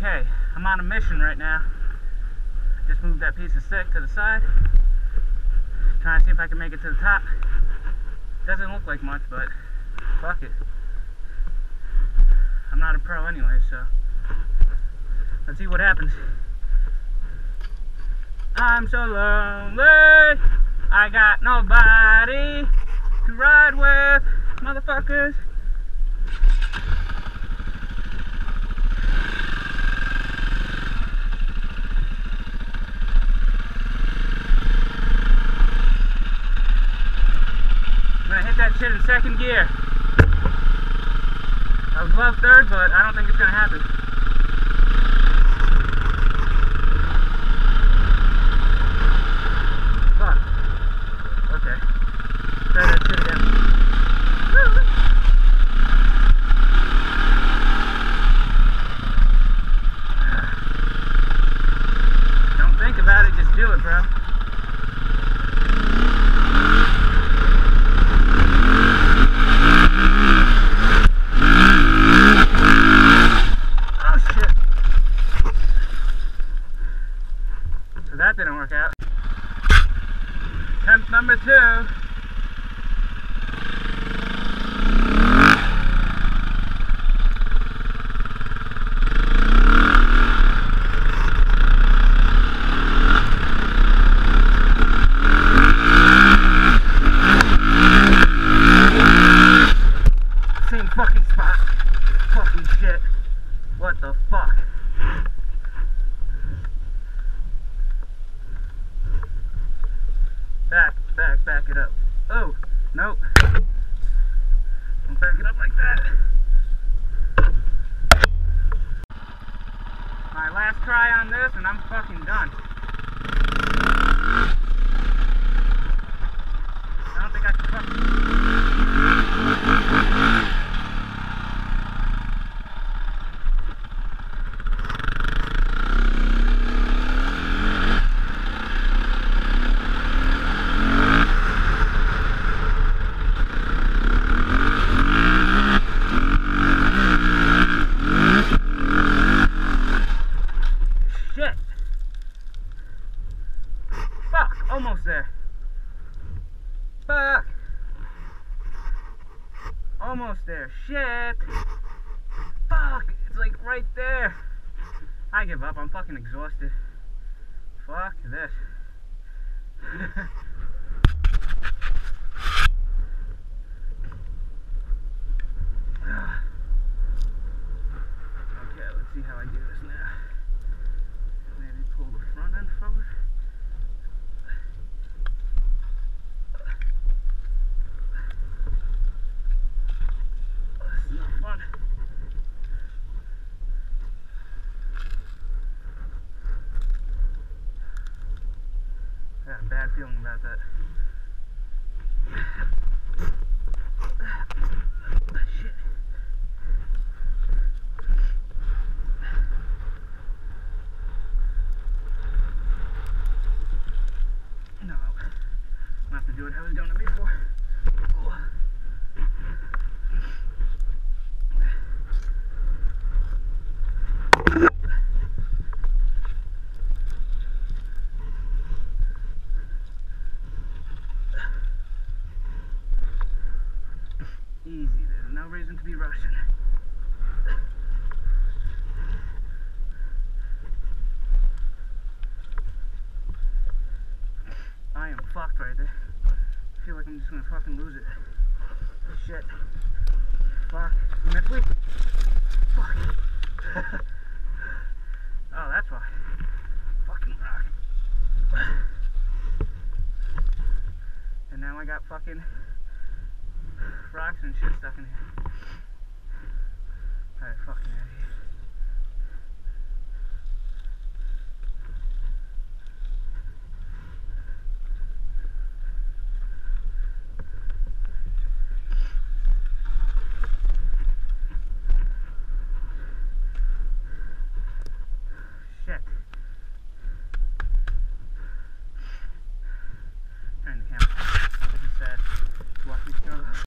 Okay, I'm on a mission right now. Just moved that piece of stick to the side. Trying to see if I can make it to the top. Doesn't look like much, but fuck it. I'm not a pro anyway, so let's see what happens. I'm so lonely. I got nobody to ride with, motherfuckers. I'm in second gear. I would love third, but I don't think it's happen. About it, just do it, bro. Oh shit. So that didn't work out. Two. Same fucking spot. Fucking shit. What the fuck? Back, back, it up. Oh, nope. Don't back it up like that. My last try on this and I'm fucking done. I don't think I can fucking... Shit. Fuck, almost there. Fuck. Almost there. Shit. Fuck, it's like right there. I give up, I'm fucking exhausted. Fuck this. okay, let's see how I do this now. Maybe pull the front end forward. This is not fun. I got a bad feeling about that. Shit. No. I'll have to do it how I was doing it before. Oh. Easy, reason to be rushing. I am fucked right there. I feel like I'm just gonna fucking lose it. Shit. Fuck. Next week. Fuck. oh, that's why. Fucking rock. And now I got fucking rocks and shit stuck in here.